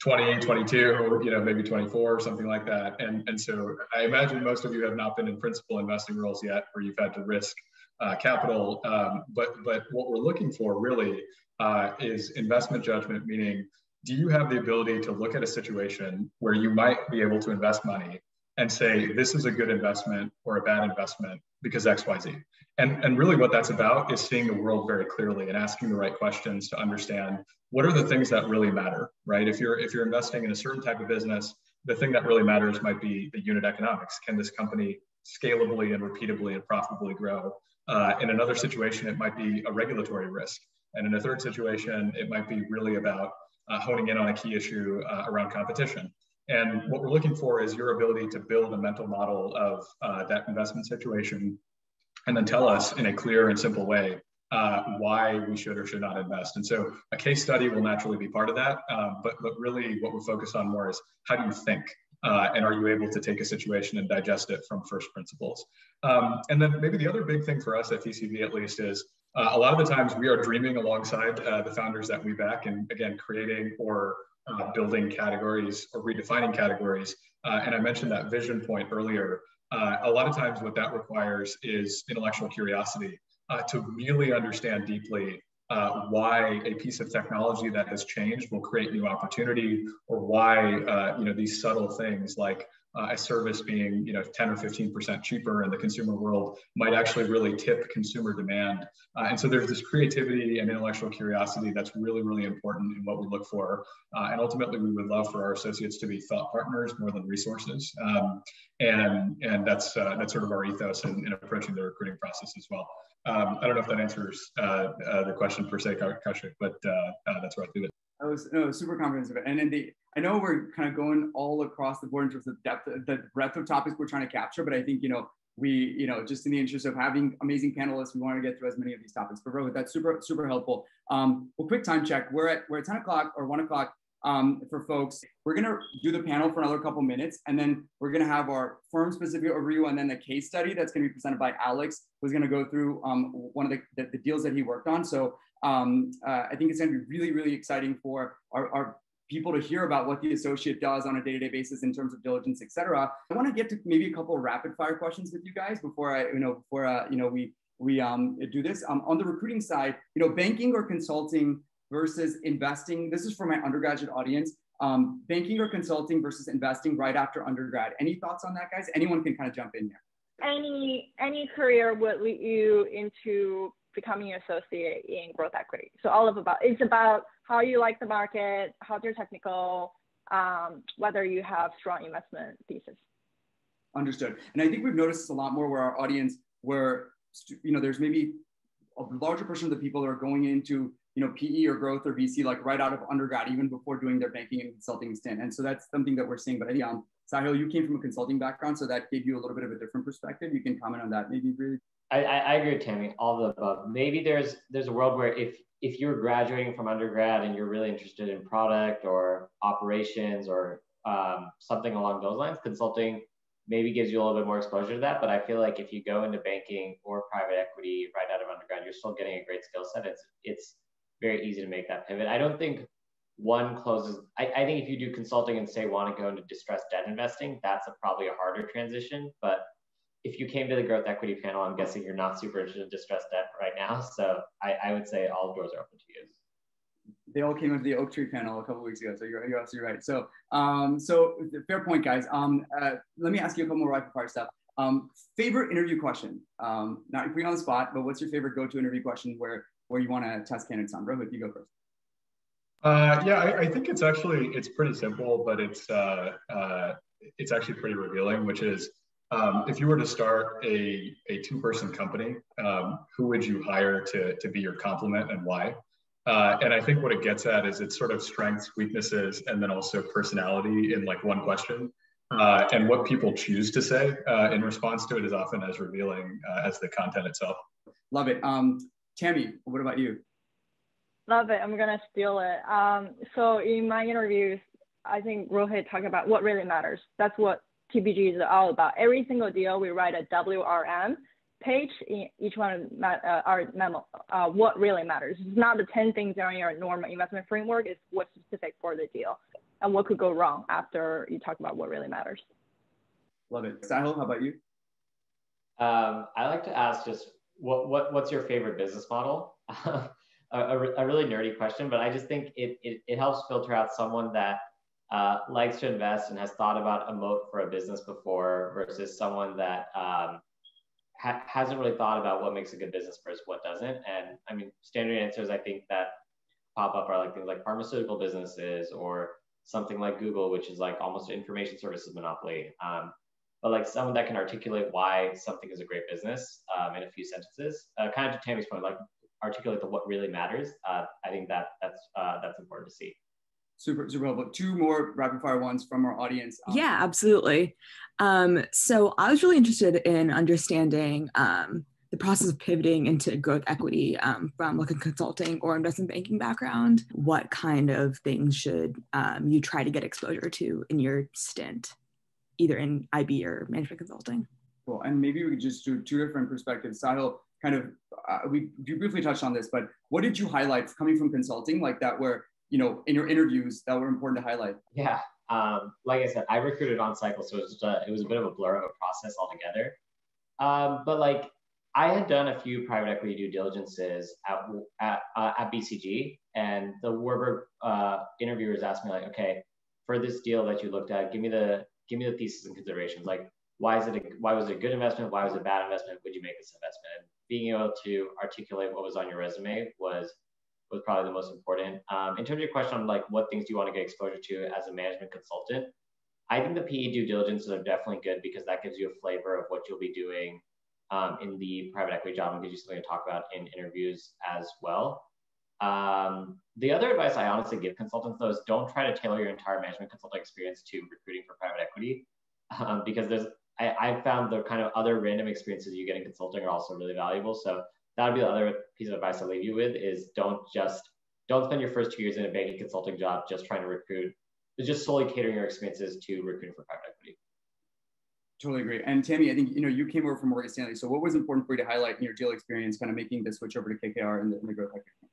20, 22, you know, maybe 24 or something like that. And, and so I imagine most of you have not been in principal investing roles yet where you've had to risk uh, capital. Um, but, but what we're looking for really uh, is investment judgment, meaning do you have the ability to look at a situation where you might be able to invest money and say this is a good investment or a bad investment because xyz and, and really what that's about is seeing the world very clearly and asking the right questions to understand what are the things that really matter right? If you're if you're investing in a certain type of business the thing that really matters might be the unit economics. Can this company scalably and repeatably and profitably grow? Uh, in another situation it might be a regulatory risk. And in a third situation it might be really about uh, honing in on a key issue uh, around competition and what we're looking for is your ability to build a mental model of uh, that investment situation and then tell us in a clear and simple way uh, why we should or should not invest. And so a case study will naturally be part of that. Um, but, but really what we're focused on more is how do you think? Uh, and are you able to take a situation and digest it from first principles? Um, and then maybe the other big thing for us at TCV at least is uh, a lot of the times we are dreaming alongside uh, the founders that we back and again, creating or uh, building categories or redefining categories. Uh, and I mentioned that vision point earlier. Uh, a lot of times, what that requires is intellectual curiosity uh, to really understand deeply uh, why a piece of technology that has changed will create new opportunity, or why uh, you know these subtle things like uh, a service being you know 10 or 15 percent cheaper in the consumer world might actually really tip consumer demand. Uh, and so there's this creativity and intellectual curiosity that's really really important in what we look for. Uh, and ultimately we would love for our associates to be thought partners more than resources. Um, and and that's uh, that's sort of our ethos in, in approaching the recruiting process as well. Um, I don't know if that answers uh, uh, the question per se, Kaushik, but that's where I leave it. That was no super comprehensive, and the I know we're kind of going all across the board in terms of depth, the breadth of topics we're trying to capture, but I think, you know, we, you know, just in the interest of having amazing panelists, we want to get through as many of these topics. But Rohit, that's super, super helpful. Um, well, quick time check. We're at we're at 10 o'clock or one o'clock um, for folks. We're gonna do the panel for another couple minutes, and then we're gonna have our firm specific overview, and then the case study that's gonna be presented by Alex, who's gonna go through um, one of the, the, the, deals that he worked on. So um, uh, I think it's gonna be really, really exciting for our, our people to hear about what the associate does on a day-to-day basis in terms of diligence, et cetera. I want to get to maybe a couple rapid fire questions with you guys before I, you know, before uh, you know we we um, do this. Um, on the recruiting side, you know, banking or consulting versus investing. This is for my undergraduate audience. Um, banking or consulting versus investing right after undergrad. Any thoughts on that, guys? Anyone can kind of jump in here. Any any career would lead you into becoming an associate in growth equity. So all of about it's about how you like the market, how's your technical, um, whether you have strong investment thesis. Understood. And I think we've noticed this a lot more where our audience, where you know, there's maybe a larger portion of the people that are going into you know PE or growth or VC like right out of undergrad, even before doing their banking and consulting stint. And so that's something that we're seeing. But yeah, um, Sahil, you came from a consulting background, so that gave you a little bit of a different perspective. You can comment on that, maybe really. I, I agree with Tammie, all of the above. Maybe there's there's a world where if if you're graduating from undergrad and you're really interested in product or operations or um, something along those lines, consulting maybe gives you a little bit more exposure to that. But I feel like if you go into banking or private equity right out of undergrad, you're still getting a great skill set. It's it's very easy to make that pivot. I don't think one closes. I, I think if you do consulting and say want to go into distressed debt investing, that's a, probably a harder transition. But if you came to the growth equity panel, I'm guessing you're not super interested in distressed debt right now. So I, I would say all doors are open to you. They all came into the Oaktree panel a couple weeks ago, so you're, you're absolutely right. So, um, so fair point, guys. Um, uh, let me ask you a couple more rapid fire stuff. Um, favorite interview question? Um, not putting on the spot, but what's your favorite go-to interview question where where you want to test candidates on? Rohit, you go first. Uh, yeah, I, I, think it's actually it's pretty simple, but it's uh, uh, it's actually pretty revealing, which is Um, if you were to start a, a two person company, um, who would you hire to, to be your complement and why? Uh, and I think what it gets at is it's sort of strengths, weaknesses, and then also personality in like one question. Uh, and what people choose to say uh, in response to it is often as revealing uh, as the content itself. Love it. Um, Tammie, what about you? Love it. I'm gonna steal it. Um, so in my interviews, I think Rohit talked about what really matters. That's what TPG is all about. Every single deal we write a WRM page in each one of uh, our memo, uh, what really matters. It's not the 10 things on your normal investment framework, it's what's specific for the deal and what could go wrong after you talk about what really matters. Love it. Sahil, how about you? Um, I like to ask just what, what what's your favorite business model? a, a, a, really nerdy question, but I just think it, it, it helps filter out someone that uh, likes to invest and has thought about a moat for a business before versus someone that um, ha- hasn't really thought about what makes a good business versus what doesn't. And I mean, standard answers I think that pop up are like things like pharmaceutical businesses or something like Google, which is like almost an information services monopoly. Um, but like someone that can articulate why something is a great business um, in a few sentences. Uh, kind of to Tammie's point, like articulate the what really matters. Uh, I think that that's uh, that's important to see. Super, super helpful. Two more rapid fire ones from our audience. Um, yeah, absolutely. Um, so I was really interested in understanding um, the process of pivoting into growth equity um, from like a consulting or investment banking background. What kind of things should um, you try to get exposure to in your stint, either in IB or management consulting? Cool. And maybe we could just do two different perspectives. Sahil, kind of, uh, we you briefly touched on this, but what did you highlight coming from consulting like that where you know, in your interviews that were important to highlight? Yeah, um, like I said, I recruited on cycle, so it was, a, it was a bit of a blur of a process altogether. Um, but like I had done a few private equity due diligences at at, uh, at BCG, and the Warburg uh, interviewers asked me like, okay, for this deal that you looked at, give me the give me the thesis and considerations. Like, why is it a, why was it a good investment? Why was it a bad investment? Would you make this investment? And being able to articulate what was on your resume was was probably the most important. Um, in terms of your question on like what things do you want to get exposure to as a management consultant, I think the PE due diligences are definitely good because that gives you a flavor of what you'll be doing um, in the private equity job and gives you something to talk about in interviews as well. Um, the other advice I honestly give consultants though is don't try to tailor your entire management consulting experience to recruiting for private equity um, because there's I, I found the kind of other random experiences you get in consulting are also really valuable. So that would be the other piece of advice I'll leave you with is don't just don't spend your first two years in a banking consulting job just trying to recruit, just solely catering your experiences to recruiting for private equity. Totally agree. And Tammie, I think you know you came over from Morgan Stanley. So what was important for you to highlight in your deal experience, kind of making the switch over to KKR and the, and the growth equity?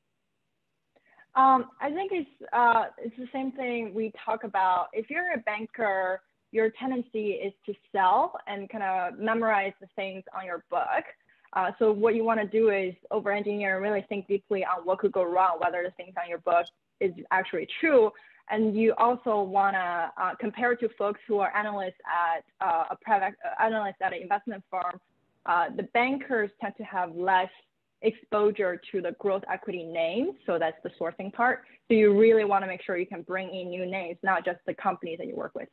Um, I think it's uh, it's the same thing we talk about. If you're a banker, your tendency is to sell and kind of memorize the things on your book. Uh, so what you want to do is over engineer and really think deeply on what could go wrong, whether the things on your book is actually true. And you also want to uh, compare to folks who are analysts at uh, a private uh, analyst at an investment firm. Uh, the bankers tend to have less exposure to the growth equity names. So that's the sourcing part. So you really want to make sure you can bring in new names, not just the companies that you work with.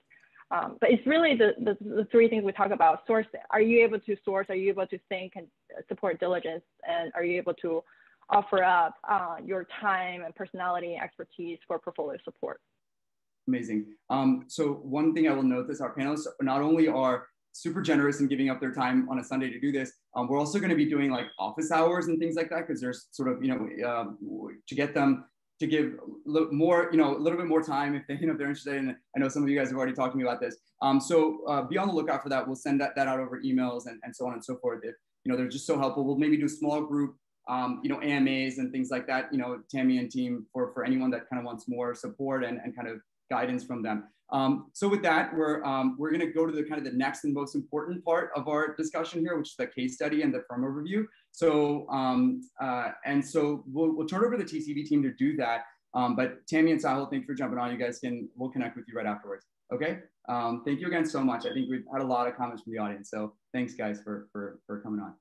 Um, but it's really the, the, the, three things we talk about. Source, are you able to source? Are you able to think and support diligence? And are you able to offer up uh, your time and personality and expertise for portfolio support? Amazing. Um, so one thing I will note is our panelists not only are super generous in giving up their time on a Sunday to do this, um, we're also going to be doing like office hours and things like that because there's sort of, you know, um, to get them to give more, you know, a little bit more time if they, you know, if they're interested. And I know some of you guys have already talked to me about this. Um, so uh, be on the lookout for that. We'll send that, that out over emails and, and so on and so forth. If, you know, they're just so helpful. We'll maybe do a small group, um, you know, AMAs and things like that, you know, Tammie and team for, for anyone that kind of wants more support and, and kind of guidance from them. Um, so with that, we're, um, we're gonna go to the kind of the next and most important part of our discussion here, which is the case study and the firm overview. So, um, uh, and so we'll, we'll turn over to the TCV team to do that. Um, but Tammie and Sahil, thanks for jumping on. You guys can, we'll connect with you right afterwards. Okay. Um, thank you again so much. I think we've had a lot of comments from the audience. So thanks guys for, for, for coming on.